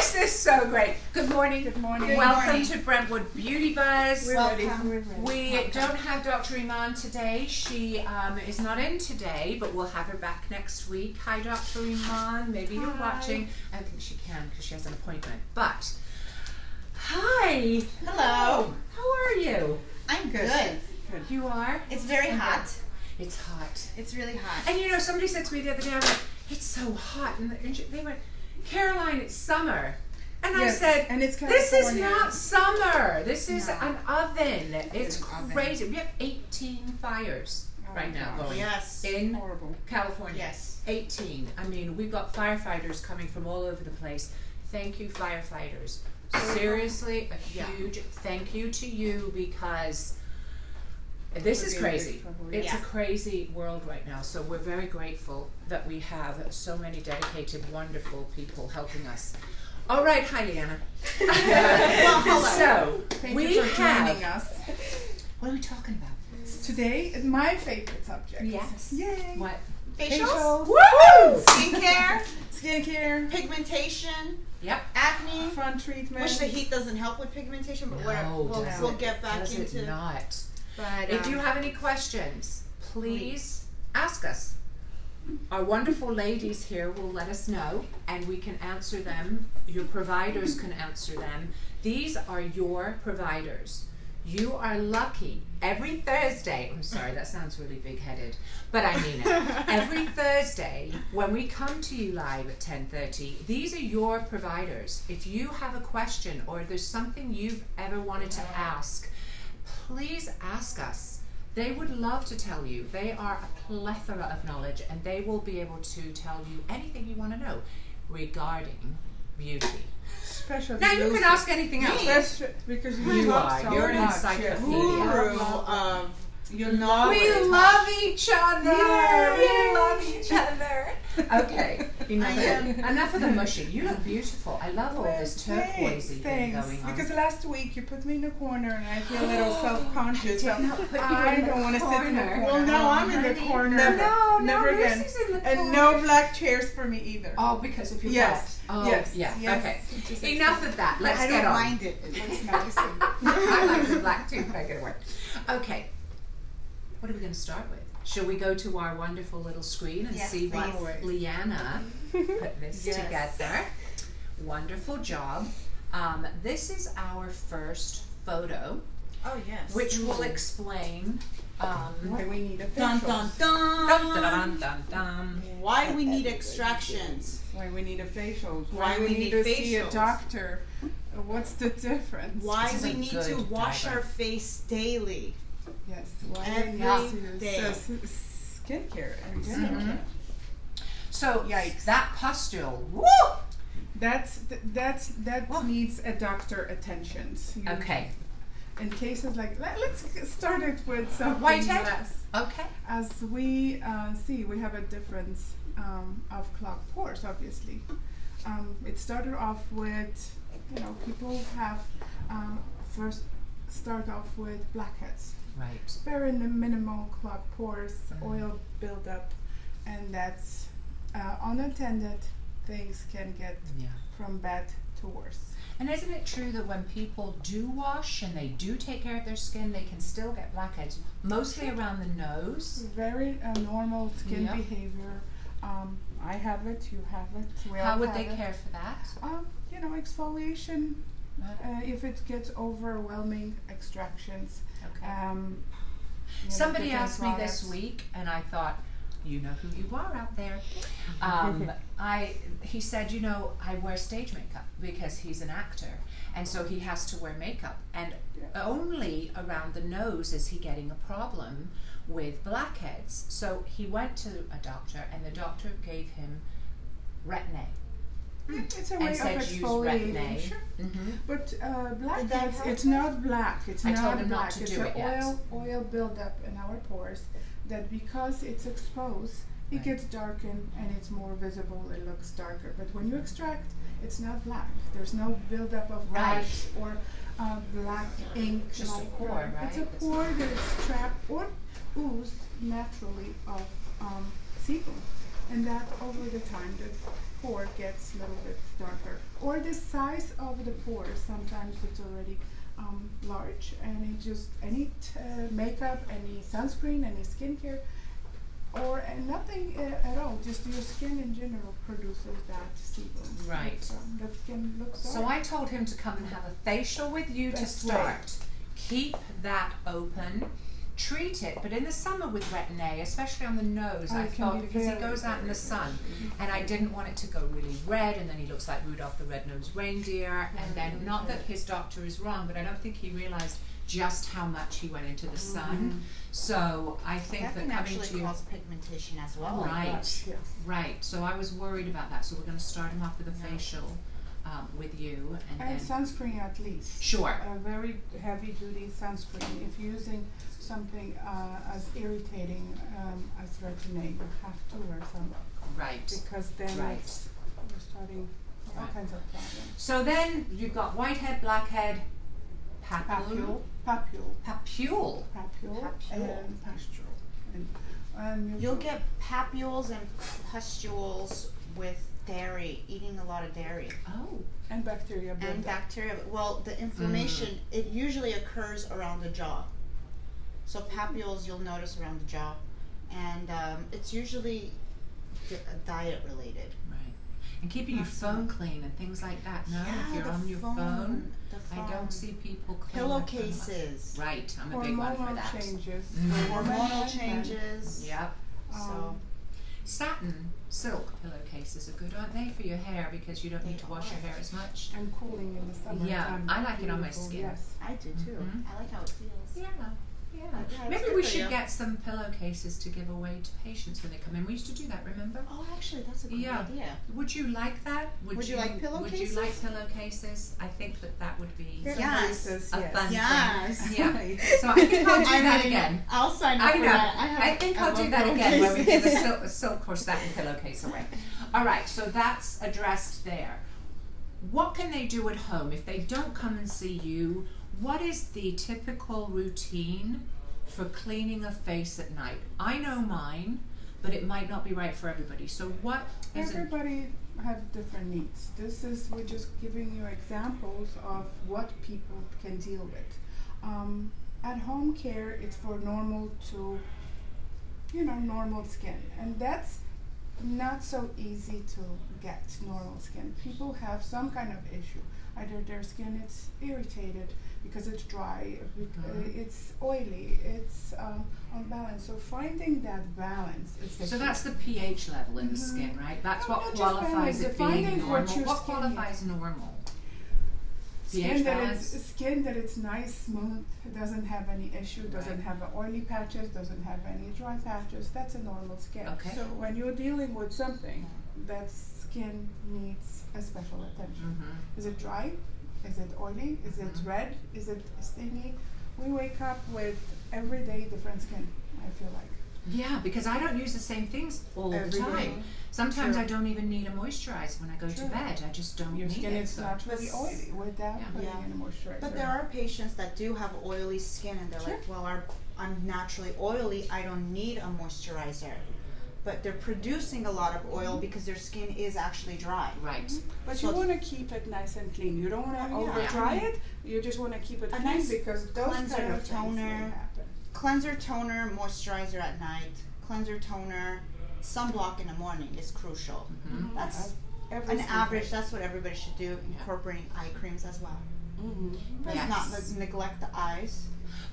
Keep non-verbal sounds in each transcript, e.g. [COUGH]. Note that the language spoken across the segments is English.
This is so great. Good morning. Good morning. Welcome morning. to Brentwood Beauty Buzz. We're ready. Welcome. We're ready. We don't have Dr. Iman today. She um, is not in today, but we'll have her back next week. Hi, Dr. Iman. Maybe you're watching. I don't think she can because she has an appointment. But hi. Hello. How are you? I'm good. Good. You are. It's very hot. It's hot. It's really hot. And you know, somebody said to me the other day, I went, "It's so hot," and they went, "Caroline, it's summer." And I said, and it's This is not summer. This is No. an oven. It's, an oven. crazy. We have 18 fires Oh right now gosh. going Yes. in Horrible. California. Yes. 18. I mean, we've got firefighters coming from all over the place. Thank you, firefighters. Seriously, a Yeah. huge thank you to you because this is be in big crazy. It's yeah. a crazy world right now. So we're very grateful that we have so many dedicated, wonderful people helping us. All right, hi, Leanna. [LAUGHS] Well, hello. So Thank we you for have. joining us. What are we talking about? Today is my favorite subject. Yes. Yay. What? Facials, Facials. Woo! skincare, Skincare. pigmentation, Yep. acne. Front treatment. Wish the heat doesn't help with pigmentation, but. No, We'll, does we'll get back does into. it not. But If you um, have any questions, please ask us. Our wonderful ladies here will let us know and we can answer them. Your providers can answer them. These are your providers. You are lucky every Thursday. I'm sorry, that sounds really big headed, but I mean it. [LAUGHS] every Thursday when we come to you live at 10:30, these are your providers. If you have a question or there's something you've ever wanted to ask, please ask us. They would love to tell you. They are a plethora of knowledge and they will be able to tell you anything you want to know regarding beauty. Special. Now you can ask anything else. Special because you, You talk are. so You're an encyclopedia. guru of You know We love each other. Yay. We love each other. Okay, enough, I of, the, enough of the mushy. You look beautiful. I love all Well, this thanks, turquoisey thing thanks. going on. Because last week you put me in a corner and I feel a little [GASPS] self-conscious. So did not put you I don't want to sit in the corner. corner. Well, no, I'm in the corner. Never, No, no, never this again. is in the and no black chairs for me either. Oh, because of your Yes, butt. Oh, yes, yeah. yes. Okay. Just Enough of that. Let's I get don't on. mind it. It looks nice. [LAUGHS] [LAUGHS] I like the black too, but I get work. Okay. What are we going to start with? Shall we go to our wonderful little screen and Yes, see what. Leanna put this Yes. together? Wonderful job. Um, this is our first photo, oh yes. which will explain. Um, Why we need a Dun facial. dun dun. dun, dun, dun, dun, dun. Why we need extractions? Why we need a facial. Why we, we need, need to see a doctor. What's the difference? Why we need to wash diagram. our face daily? Yes. Why Every we need to day. so, s- skincare. So, Yikes. that pustule. Woo! That's th- that's that needs a doctor attention. So Okay. In cases like let, let's start it with something Whitehead? less. Okay. As we uh, see, we have a difference um, of clogged pores. Obviously, um, it started off with you know people have um, first start off with blackheads, Right. very minimal clogged pores, Mhm. oil buildup, and that's uh, unattended. Things can get Yeah. from bad to worse. And isn't it true that when people do wash and they do take care of their skin, they can still get blackheads, mostly around the nose? Very uh, normal skin Yep. behavior. Um, I have it. You have it. We How would they it. care for that? Um, you know, exfoliation. Uh, if it gets overwhelming, extractions. Okay. Um, Somebody asked me this week, and I thought, you know who you are out there. [LAUGHS] Um, I he said, you know, I wear stage makeup because he's an actor, and so he has to wear makeup, and Yeah. only around the nose is he getting a problem with blackheads. So he went to a doctor, and the doctor gave him Retin-A It's a and way said of use exfoliating. Retin-A. Sure. Mm-hmm. But uh, black Did that it's, help not black. It's I not told him not black. to it's do an it yet. oil oil buildup in our pores that because it's exposed, it Right. gets darkened and it's more visible. It looks darker. But when you extract, it's not black. There's no buildup of Right. ash or uh, black ink. Just a pore, that. It's a right? pore that is trapped or oozed naturally of um, sebum, and that over the time that pore gets a little bit darker. Or the size of the pores, sometimes it's already um, large and it just, any t- uh, makeup, any sunscreen, any skincare, or and nothing uh, at all, just your skin in general produces that sebum. Right. Um, that skin looks So dark. I told him to come and have a facial with you to start. Keep that open. Treat it, but in the summer with retin A, especially on the nose, Oh, I thought be because he goes out in the sun, and I didn't want it to go really red, and then he looks like Rudolph the Red-Nosed Reindeer. And then, not that his doctor is wrong, but I don't think he realized just how much he went into the sun. So I think That that, can coming actually to cause pigmentation as well. Right. yes. right? So I was worried about that. So we're going to start him off with a facial um, with you, and, And then sunscreen at least. sure. a very heavy duty sunscreen. If you're using something uh, as irritating um, as retin-A, you have to wear sunblock Right. because then Right. it's, you're starting all Right. kinds of problems. So then you've got whitehead, blackhead, Papule, papule, papule, papule. papule, Papule. and pustule. And, and You'll get papules and pustules with dairy, eating a lot of dairy. Oh, and bacteria And buildup. bacteria, well, the inflammation, it usually occurs around the jaw. So papules you'll notice around the jaw. And um, it's usually di- diet related. right. And keeping your Awesome. phone clean and things like that. No, yeah, if you're the on your phone, phone, the I don't see people clean their phone. Pillowcases, Right, I'm a big one for Hormonal that. changes. Hormonal changes. Yep. So Um, Satin, silk pillowcases are good, aren't they, for your hair because you don't need to wash your hair as much. and cooling in the summer. Yeah, I like it on my skin. Yes. I do too. Mhm. I like how it feels. Yeah, yeah. Yeah, Maybe we should you. get some pillowcases to give away to patients when they come in. We used to do that, remember? Oh, actually, that's a good Yeah. idea. Would you like that? Would you like pillowcases? Would you like pillowcases? pillowcases? I think that that would be Yes. a yes. fun Yes. thing. Yeah. [LAUGHS] So I think I'll do I that mean, again. I'll sign up I for know. that. I, have, I think I'll do that again when we give a pillowcases. silk, silk or satin pillowcase away. All right, so that's addressed there. What can they do at home if they don't come and see you? What is the typical routine for cleaning a face at night? I know mine, but it might not be right for everybody. So what? Everybody have different needs. This is we're just giving you examples of what people can deal with. Um, at home care, it's for normal to, you know, normal skin, and that's not so easy to get normal skin. People have some kind of issue. Either their skin is irritated because it's dry, bec- uh, it's oily, it's um, unbalanced. So finding that balance is the So that's the pH level in the Mhm. skin, right? That's No, what qualifies balance, it being what normal. What skin qualifies normal? skin pH that balance? it's skin that it's nice, smooth, doesn't have any issue, doesn't have oily patches, doesn't have any dry patches. That's a normal skin. Okay. So when you're dealing with something, that skin needs a special attention. Mm-hmm. Is it dry? Is it oily? Is it Mhm. red? Is it stingy? We wake up with everyday different skin. I feel like. Yeah, because I don't use the same things all Every the day. time. Sometimes True. I don't even need a moisturizer when I go True. to bed. I just don't Your need skin it. is so- naturally But oily without Yeah. putting Yeah. in a moisturizer. But there are patients that do have oily skin, and they're like, "Well, our, I'm naturally oily. I don't need a moisturizer." But they're producing a lot of oil Mm-hmm. because their skin is actually dry. Right. But So- you want to keep it nice and clean. You don't want to Oh, over dry I mean, it. You just want to keep it a clean nice because those cleanser, kind of things toner. happen. Cleanser, toner, moisturizer at night. Cleanser, toner, sunblock in the morning is crucial. Mhm. That's Every an average. day. That's what everybody should do. Incorporating eye creams as well. Mhm. Let's Yes. not neglect the eyes.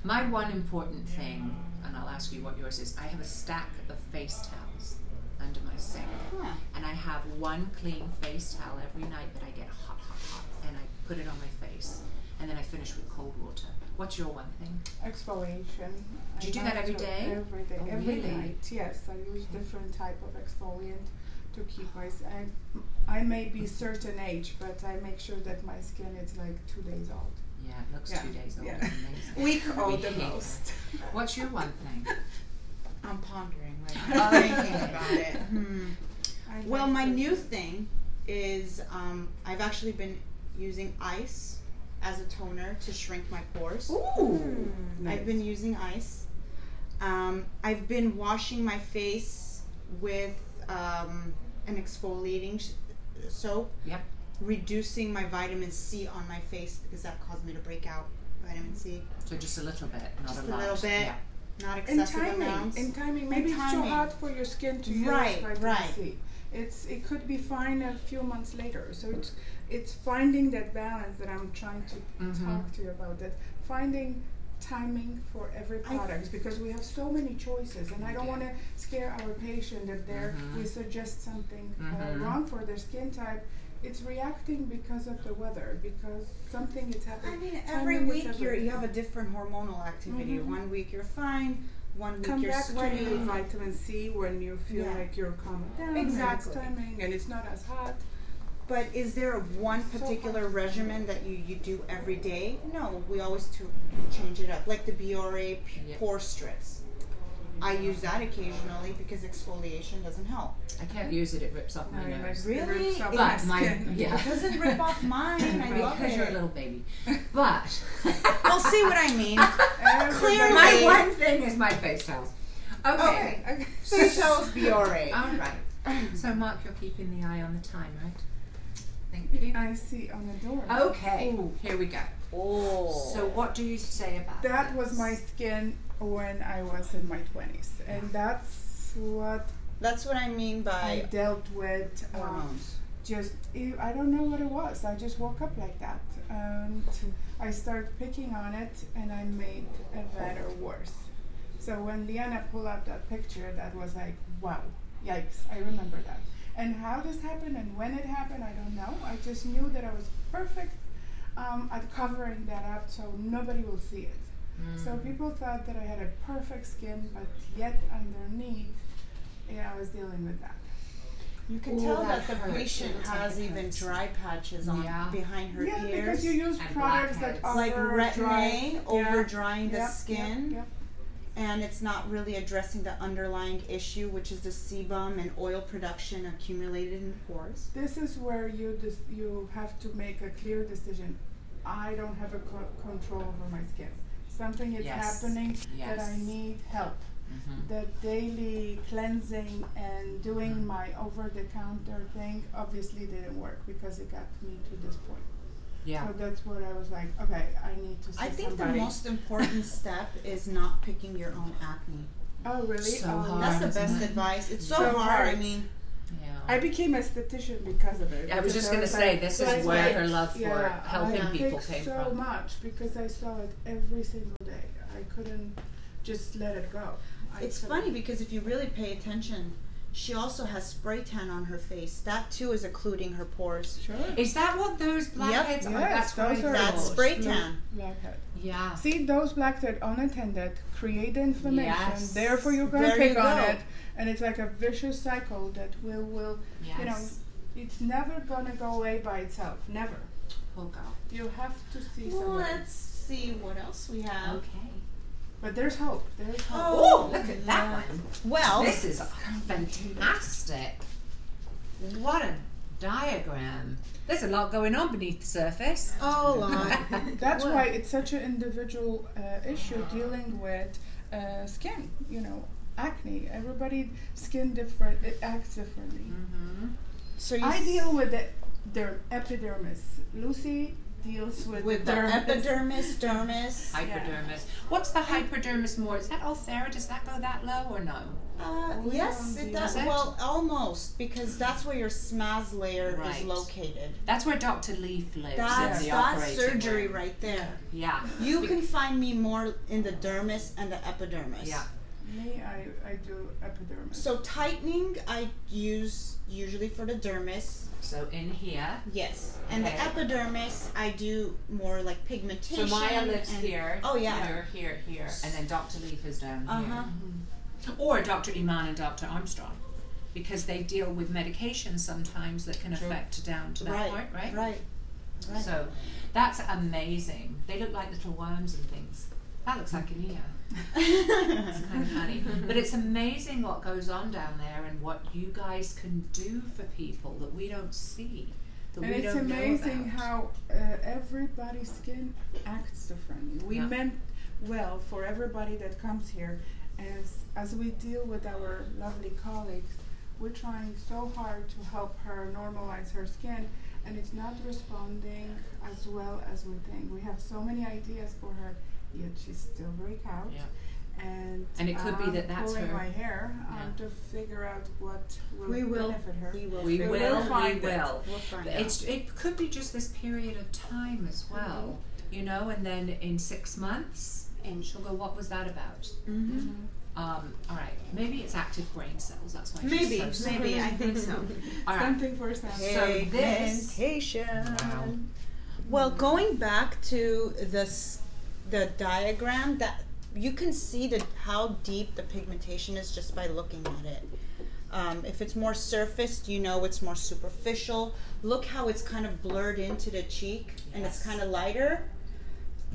My one important thing, and I'll ask you what yours is. I have a stack of face towels under my sink, Huh. and I have one clean face towel every night that I get hot, hot, hot, and I put it on my face, and then I finish with cold water. What's your one thing? Exfoliation. Do you I do that every day? Every day. Oh, every really? night. Yes, I use different type of exfoliant to keep my. skin. I may be certain age, but I make sure that my skin is like two days old. Yeah, it looks Yeah, two days old. yeah. Amazing. [LAUGHS] Week old the hate that. most. What's your one thing? I'm pondering right [LAUGHS] now. thinking about it. Hmm. I Well, like my to- new thing is um, I've actually been using ice as a toner to shrink my pores. Ooh. I've been using ice. Um, I've been washing my face with um, an exfoliating sh- soap. Yep. Reducing my vitamin C on my face because that caused me to break out vitamin C. So just a little bit, not a lot. Just a a lot. little bit. Yeah. Not In excessive timing, amounts. in timing, maybe it's timing. too hot for your skin to use Right, vitamin right. C. It's it could be fine a few months later. So it's it's finding that balance that I'm trying to Mhm. talk to you about. That finding timing for every I- product because we have so many choices, and I don't want to scare our patient that there Mhm. we suggest something Mhm. uh, wrong for their skin type. It's reacting because of the weather, because something is happening. I mean, every is week you're, you have a different hormonal activity. Mhm. One week you're fine. One week come you're back to your sweating. vitamin C when you feel Yeah. like you're calming down. Exactly. And it's timing and it's not as hot. But is there one particular hard. regimen that you, you do every day? No, we always to change it up. Like the Biore p- Yeah. pore strips. I use that occasionally because exfoliation doesn't help. I can't use it; it rips off my No, nose. Really? it rips up But my my- yeah. It doesn't rip off [LAUGHS] mine. I love because it. you're a little baby. [LAUGHS] But [LAUGHS] we'll see what I mean. Clearly- my one thing is my face towels. Okay. Okay. Okay. Seychelles Biore. All right. So, Mark, you're keeping the eye on the time, right? Thank you. I see on the door. Okay. Here we go. Oh. So, what do you say about That That was my skin when I was in my 20s. And that's what That's what I mean by. I dealt with. Um, hormones. just, I I don't know what it was. I just woke up like that. And I started picking on it and I made it better worse. So when Liana pulled up that picture, that was like, wow, yikes, I remember that. And how this happened and when it happened, I don't know. I just knew that I was perfect um, at covering that up so nobody will see it. Mm. So people thought that I had a perfect skin, but yet underneath, yeah, I was dealing with that. You can Ooh, tell that that, the patient has even hurts. dry patches on Yeah. behind her yeah, ears. because you use products that are like retin-A dry. over yeah. drying the Yep, skin, Yep, yep. and it's not really addressing the underlying issue, which is the sebum and oil production accumulated in the pores. This is where you dis- you have to make a clear decision. I don't have a co- control over my skin. Something is Yes. happening that I need help. Mhm. The daily cleansing and doing my over-the-counter thing obviously didn't work because it got me to this point. Yeah. So that's what I was like, okay, I need to see I think somebody. the most important [LAUGHS] step is not picking your own acne. oh really? So oh, hard. That's the best [LAUGHS] advice. It's so, So hard. I mean, Yeah. I became a esthetician because of it. I was just going to say, this is where like, her love for yeah, helping I people picked came so from. much because I saw it every single day. I couldn't just let it go. I it's couldn't. funny because if you really pay attention, she also has spray tan on her face. That too is occluding her pores. Sure. Is that what those blackheads are? Yes, That's those are That's spray tan. Blackhead. Yeah. See those blackheads unattended create the inflammation. Yes. Therefore, you're gonna pick you on it, and it's like a vicious cycle that will will Yes. you know it's never gonna go away by itself. Never. We'll go. You have to see Well, somebody. let's see what else we have. Okay. But there's hope. There's hope. Oh, look at that yeah. one. Well, This is fantastic. What a diagram. There's a lot going on beneath the surface. Oh, lot. [LAUGHS] That's Well- why it's such an individual uh, issue dealing with uh, skin. You know, acne. Everybody skin different. It acts differently. Mm-hmm. So you I s- deal with the der- epidermis. Lucy deals with, with the dermis. epidermis, dermis. [LAUGHS] Hypodermis. What's the hypodermis more? Is that Ulthera? Does that go that low or no? Uh, We yes, it does. that. Well, almost because that's where your SMAS layer Right. is located. That's where Dr. Leaf lives That's in the that's operating surgery room. right there. Yeah. You Be- can find me more in the dermis and the epidermis. Yeah. Me, I, I do epidermis. So tightening I use usually for the dermis. So in here. Yes. And Okay. the epidermis I do more like pigmentation. So pigmentation. Maya lives and- here. Oh yeah. You're here, here, and then Dr. Leaf is down Uh here. huh. Or Dr. Iman and Dr. Armstrong. Because they deal with medications sometimes that can True. affect down to that Right. point, right? Right. Right. So that's amazing. They look like little worms and things. That looks like an ear. [LAUGHS] It's kind of funny. But it's amazing what goes on down there and what you guys can do for people that we don't see. That and we it's don't amazing know about. how uh, everybody's skin acts differently. We Yeah. meant well for everybody that comes here, as as we deal with our lovely colleagues, we're trying so hard to help her normalize her skin, and it's not responding as well as we think. We have so many ideas for her, yet she's still very couch. Yeah. And, And it could be that that's pulling her- my hair um, Yeah. to figure out what will, We will. benefit her. We will. We figure will, We'll find we it. We'll find It's out. it could be just this period of time as well, you know, and then in six months, and she'll go, "What was that about?" Mhm. Mhm. Um, all right, maybe it's active brain cells. That's why. Maybe, she's so maybe I think so. [LAUGHS] All right. Something for some. So this- Pigmentation. Wow. Well, going back to this, the diagram that you can see the how deep the pigmentation is just by looking at it. Um, if it's more surfaced, you know it's more superficial. Look how it's kind of blurred into the cheek and it's kind of lighter.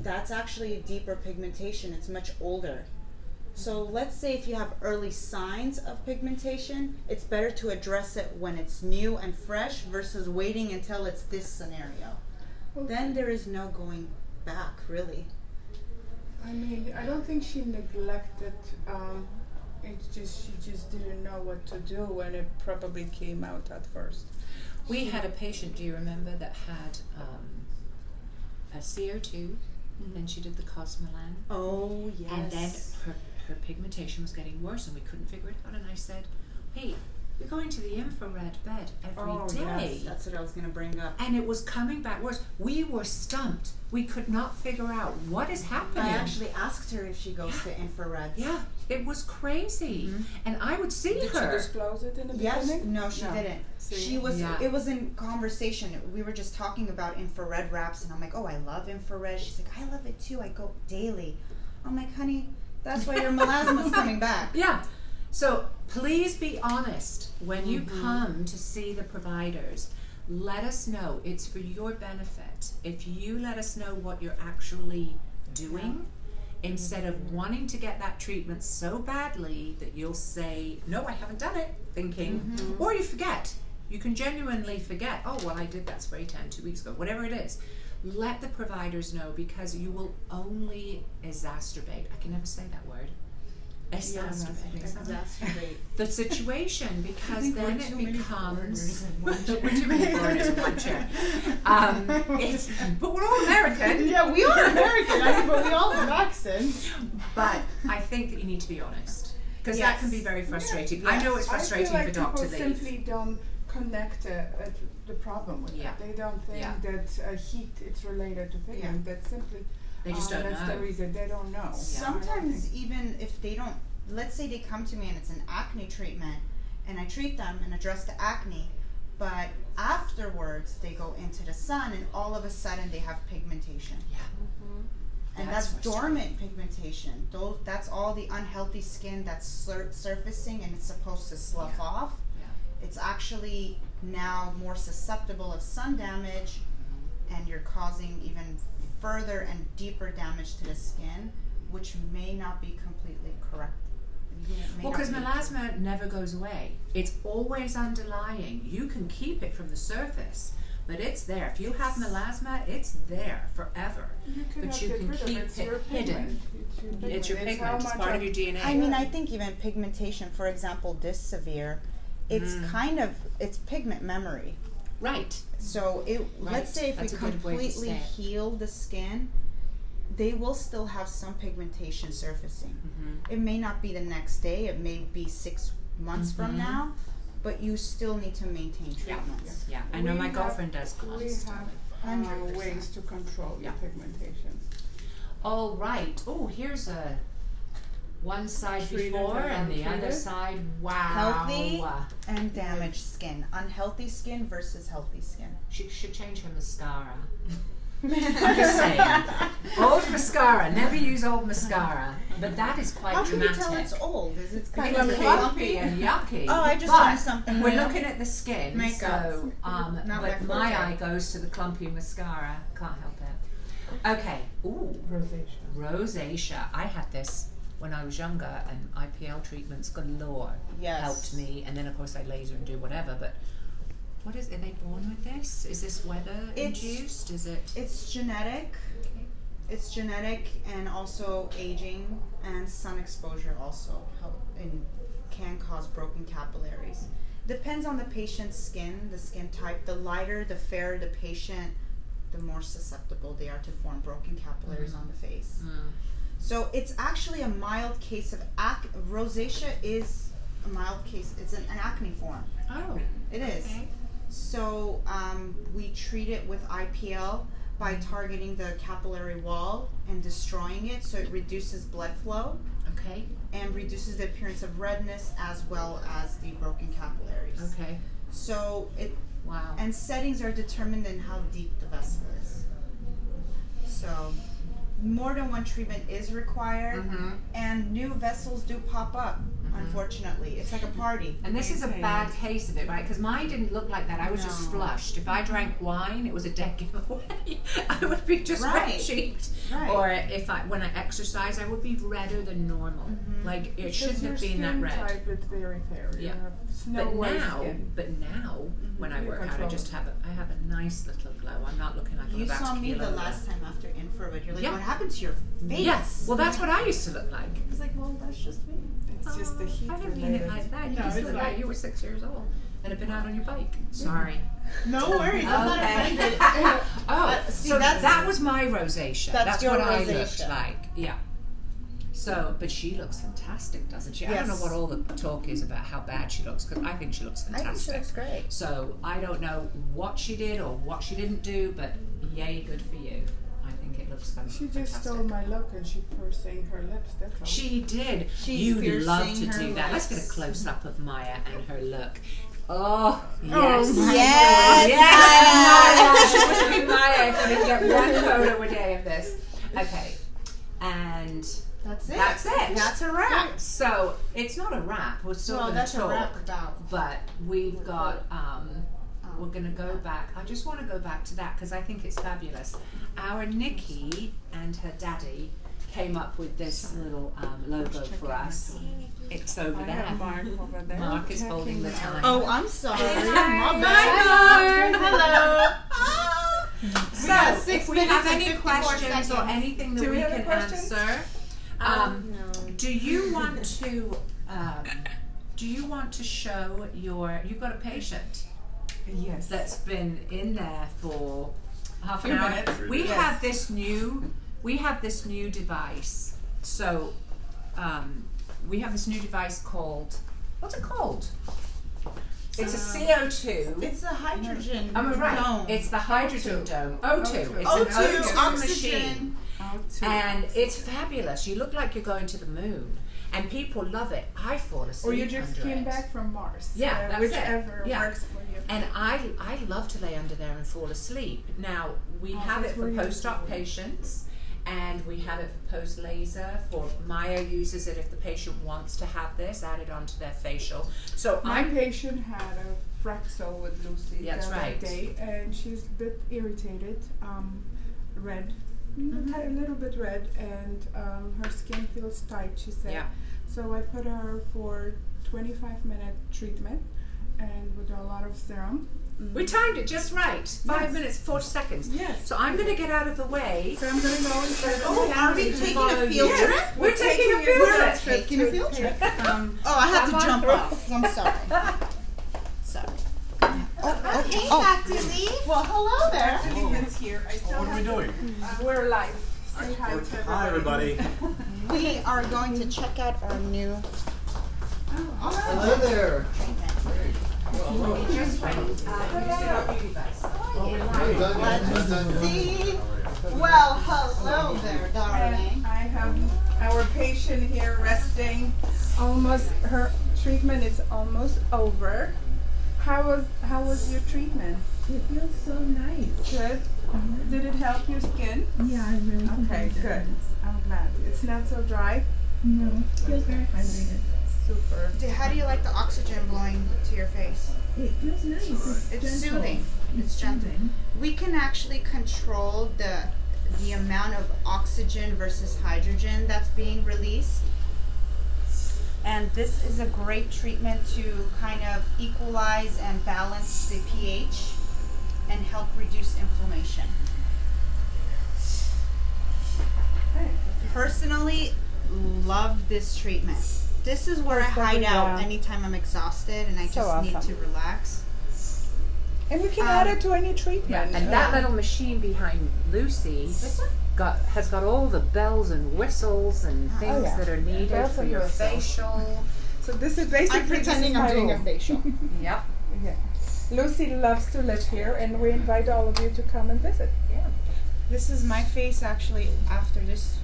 That's actually a deeper pigmentation. It's much older. So let's say if you have early signs of pigmentation, it's better to address it when it's new and fresh versus waiting until it's this scenario. Then there is no going back, really. I mean, I don't think she neglected. Um, it's just she just didn't know what to do when it probably came out at first. We had a patient, do you remember, that had um, a CO2 and then she did the Cosmelan. Oh yes. And then her, her pigmentation was getting worse and we couldn't figure it out. And I said, Hey, you're going to the infrared bed every day, oh yes, that's what I was gonna bring up. And it was coming back worse. We were stumped. We could not figure out what is happening. I actually asked her if she goes to infrared. yeah, it was crazy. Mhm. And I would see Did she her. disclose it in the Yes. beginning? No, she No. didn't. See? She was. Yeah. It was in conversation. We were just talking about infrared wraps, and I'm like, "Oh, I love infrared." She's like, "I love it too. I go daily." I'm like, "Honey, that's why your [LAUGHS] melasma's coming back." Yeah. So please be honest when you Mhm. come to see the providers. Let us know. It's for your benefit. If you let us know what you're actually doing, instead of wanting to get that treatment so badly that you'll say, No, I haven't done it, thinking, Mhm. or you forget. You can genuinely forget, Oh, well, I did that spray tan two weeks ago, whatever it is. Let the providers know because you will only exacerbate. I can never say that word. Exacerbate. Exacerbate. the situation because then it becomes foreigners [LAUGHS] in one we're too many foreigners in one chair. Um, it's, but we're all American. yeah, we are American, I mean, but we all have accents. But I think that you need to be honest because that can be very frustrating. Yeah, I know it's I feel frustrating like for Doc to people leave. simply don't connect uh, uh, the problem with Yeah. it. They don't think Yeah. that uh, heat is related to pigment. That simply They just uh, don't that's know. the reason they don't know. I don't Sometimes even if they don't, let's say they come to me and it's an acne treatment, and I treat them and address the acne, but afterwards they go into the sun and all of a sudden they have pigmentation. Yeah. And That's that's, dormant pigmentation. Those, that's all the unhealthy skin that's sur- surfacing and it's supposed to slough Yeah. off. Yeah. It's actually now more susceptible of sun damage, and you're causing even further and deeper damage to the skin, which may not be completely correct. You Well, because be- melasma never goes away. It's always underlying. You can keep it from the surface, but it's there. If you have melasma, it's there forever. You but you can keep it. It's it your hidden. pigment. It's your pigment. It's your how pigment. It's part of your DNA. I mean, I think even pigmentation, for example, this severe, it's Mm. kind of it's pigment memory. Right. So it Right. let's say if That's we a good way to completely heal the skin, they will still have some pigmentation surfacing. Mm-hmm. It may not be the next day, it may be six months Mhm. from now, but you still need to maintain Yeah. treatments. Yeah, I know We my have- girlfriend does We have uh, 100%. ways to control Yeah. the pigmentation. All right. Oh, here's a one side Treated before and and the other side. Wow. Healthy. And damaged skin. Unhealthy skin versus healthy skin. She should change her mascara. [LAUGHS] I'm just saying. Old mascara. Never use old mascara. But that is quite How can you tell it's old? Is it kind of it's Okay. and yucky. Oh, I just but learned something We're new. looking at the skin, Makeup. so um, [LAUGHS] Not but my my eye goes to the clumpy mascara. Can't help it. Okay. Ooh, Rosacea. rosacea. I had this when I was younger, and IPL treatments galore Yes. helped me. And then of course I laser and do whatever. But what is? Are they born with this? Is this weather It's- induced? Is it? It's genetic. Okay. It's genetic and also aging and sun exposure also help and can cause broken capillaries. Depends on the patient's skin, the skin type. The lighter, the fairer the patient, the more susceptible they are to form broken capillaries on the face. Mm. So it's actually a mild case of ac- rosacea is a mild case. It's an, an acne form. Oh. It is. Okay. So um, we treat it with IPL by targeting the capillary wall and destroying it, so it reduces blood flow Okay. and reduces the appearance of redness as well as the broken capillaries. Okay. So it Wow. and settings are determined in how deep the vessel is. So more than one treatment is required, Mm-hmm. and new vessels do pop up. Unfortunately, it's like a party. And this is a bad case of it, right? Because mine didn't look like that. I was just flushed. If I drank wine, it was a dead giveaway. [LAUGHS] I would be just red cheeked. Right. Or if I when I exercise, I would be redder than normal. Mhm. Like it Because shouldn't have been that skin red. type is very fair. You Yeah. have snow But white now, skin. but now, when I You work out, I just have a, I have a nice little glow. I'm not looking like I'm You about saw to me the over. last time after infrared. You're like, Yeah. what happened to your face? Yes. Well, that's what I used to look like. I was like, well, that's just me. It's just the heat I didn't mean it like that. You No, just it's look like like- you were six years old and had been out on your bike. Sorry. No worries. I'm not Okay. offended. [LAUGHS] oh, Uh, see, so that's- that was my rosacea. That's That's, your what I looked like. Yeah. So, but she looks fantastic, doesn't she? I don't know what all the talk is about how bad she looks because I think she looks fantastic. I think she looks great. So I don't know what she did or what she didn't do, but yay, good for you. I think it looks fan- She just stole my look and she pursing her lips. That's all. She did. She's You'd love to piercing her do that. Let's get a close up of Maya and her look. Oh, oh yes. my Yes, Yes, Maya. Oh Maya. She would be Maya if we could get one photo a day of this. Okay. And That's it. That's it. That's a wrap. so it's not a wrap. We're still Well, going that's to a talk. wrap about. But we've got, um, we're going to go back. I just want to go back to that because I think it's fabulous. Our Nikki and her daddy came up with this little um, logo for us. It's over I there. Mark over [LAUGHS] there. Mark is holding the checking time. Oh, I'm sorry. Hi, My bad. Hello. [LAUGHS] So, six if we have any 54 questions or anything that Do we, we can questions? answer, um, no. do you want to? Um, do you want to show your? You've got a patient Yes. that's been in there for half an hour. minutes. We Yes. have this new. We have this new device. So, um, we have this new device called. What's it called? It's a CO two. It's a hydrogen Am I right? dome. It's the hydrogen O2. dome. O2. O2. It's O2, an O2 machine. oxygen. Out to- And it's fabulous. You look like you're going to the moon. And people love it. I fall asleep. or you just under came it. back from Mars. Yeah, uh, that's it. whichever Yeah. works for you. And I, I love to lay under there and fall asleep. Now, we Oh, have it for where post op do it. patients and we have it for post laser. For Maya uses it if the patient wants to have this added onto their facial. So My I'm patient had a Fraxel with Lucy That's the other right. day, and she's a bit irritated, um, red, Mhm. a little bit red, and um, her skin feels tight. She said. Yeah. So I put her for 25 minute treatment, and with a lot of serum. Mm. we timed it just right. Five Yes. minutes, forty seconds. Yes. So I'm going to get out of the way. So I'm gonna go and the Oh, are we taking to a follow field you. trip? Yes, We're taking a field field trip. trip Taking a field trip. Um, [LAUGHS] Oh, I had Come to jump through. off. I'm sorry. [LAUGHS] sorry. Oh, oh, Hey, oh. Dr. Lee. Well, hello there. Steven's here. I still What are we doing? to- we're live. Say hi to Hi, everybody. We are going to check out our new Hello there. treatment. Just right. Uh, Let's see. Well, hello there, And darling. I have our patient here resting. Almost her treatment is almost over. How was how was your treatment? It feels so nice. Good. Did it help your skin? Yeah, I really think Okay, good. I'm glad. It's not so dry. No, it feels very hydrated. Super. Do- How do you like the oxygen blowing to your face? It feels nice. It's, It's gentle. soothing. It's gentle. soothing. We can actually control the the amount of oxygen versus hydrogen that's being released. And this is a great treatment to kind of equalize and balance the pH and help reduce inflammation. Okay. Personally, love this treatment. This is where I hide out yeah. anytime I'm exhausted and I So just need to relax. And we can Um, add it to any treatment. And that Uh, little machine behind Lucy got has got all the bells and whistles and things Oh, yeah. that are needed Bells for your whistles. facial. So this is basically I'm pretending I'm doing a facial. [LAUGHS] Yep. Yeah. Lucy loves to live here, and we invite all of you to come and visit. Yeah. This is my face actually after this.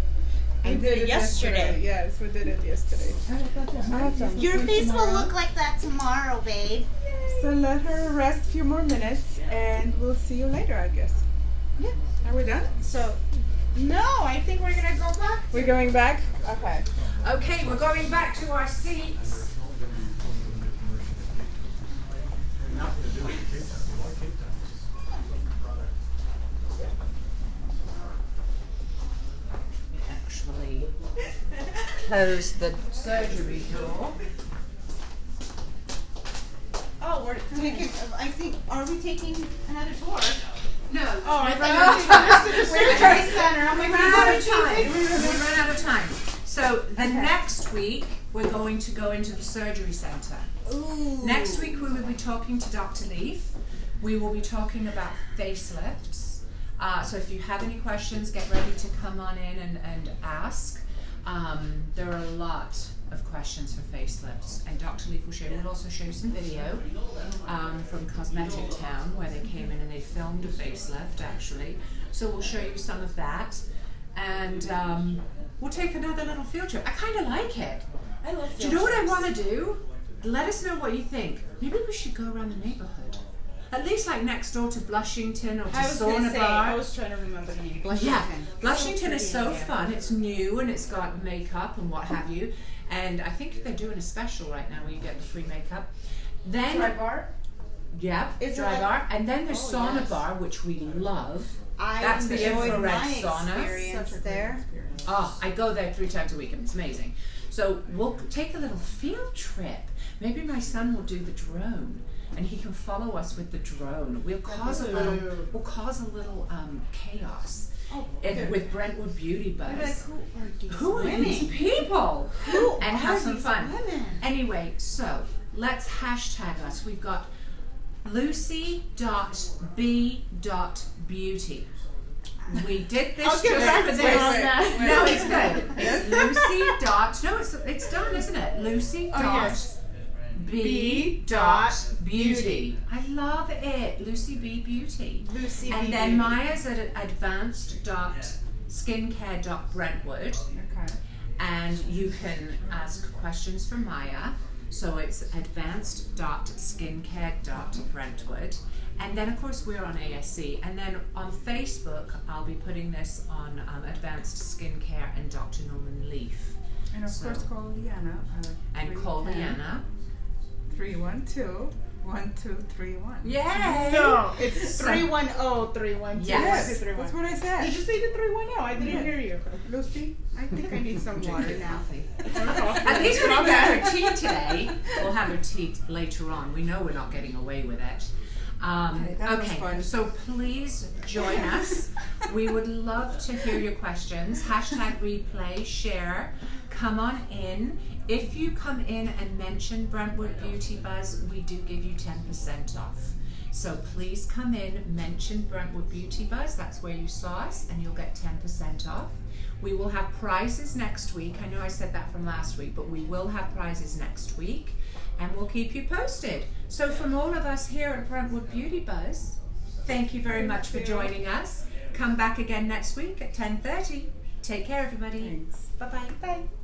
I We did it yesterday. Yes, we did it yesterday. Awesome. Your face will look like that tomorrow, babe. So let her rest a few more minutes, and we'll see you later, I guess. Yeah. Are we done? So, no, I think we're gonna go back. We're going back. Okay. Okay, we're going back to our seats. Actually, [LAUGHS] close the surgery door. Oh, we're taking. I think. Are we taking another tour? No. Oh, I we ran thought out you of were time. taking to the [LAUGHS] surgery center. I'm We like, ran we out of time. We ran out of time. So the next week we're going to go into the surgery center. Ooh. Next week we will be talking to Dr. Leaf. We will be talking about facelifts. Uh, so if you have any questions, get ready to come on in and, and ask. Um, there are a lot of questions for facelifts, and Dr. Leaf will also show you some video um, from Cosmetic Town where they came in and they filmed a facelift actually. So we'll show you some of that, and um, we'll take another little field trip. I kind of like it. I love Do you know what I want to do? Let us know what you think. Maybe we should go around the neighborhood. At least like next door to Blushington or to I was Sauna say. Bar. I was trying to remember the name. Blushington. yeah, Blushington is so pretty, yeah. fun. It's new and it's got makeup and what have you. And I think they're doing a special right now where you get the free makeup. Then Dry bar. yeah, Is it dry like- bar, and then there's Oh, sauna yes. bar, which we love. I That's the infrared my sauna. experience there. Oh, I go there three times a week and it's amazing. So we'll take a little field trip. Maybe my son will do the drone and he can follow us with the drone. We'll cause a little we'll cause a little um, chaos Oh, and with Brentwood Beauty I'd like, Buzz. who are these Who are these people? Who And have some fun. Women? Anyway, so let's hashtag us. We've got lucy.b.beauty. We did this just for this. that. No, it's good. It's Lucy dot. No, it's it's done, isn't it? Lucy Oh, dot yes. B dot beauty. I love it. Lucy B Beauty. Lucy And B. then Beauty. Maya's at advanced dot skincare dot Brentwood Okay. and you can ask questions for Maya. So it's advanced dot skincare dot Brentwood. And then, of course, we're on ASC. And then on Facebook, I'll be putting this on um, Advanced Skincare and Dr. Norman Leaf. And of So- course, call Leanna. Uh, And call 310 Leanna. 312 1231. Yay! No, it's three one zero three one two. Yes. Yes, that's what I said. Did you say the 310? I didn't Yeah. hear you. Lucy, I think I need some water now. [LAUGHS] At least we didn't have her tea today. We'll have her tea later on. We know we're not getting away with it. Um, Okay, that was okay, so please join [LAUGHS] us. We would love to hear your questions. Hashtag replay, share, come on in. If you come in and mention Brentwood Beauty Buzz, we do give you 10% off. So please come in, mention Brentwood Beauty Buzz, that's where you saw us, and you'll get 10% off. We will have prizes next week. I know I said that from last week, but we will have prizes next week and we'll keep you posted. So from all of us here at Brentwood Beauty Buzz, thank you very much for joining us. Come back again next week at 10:30. Take care everybody. Thanks. Bye-bye. Bye.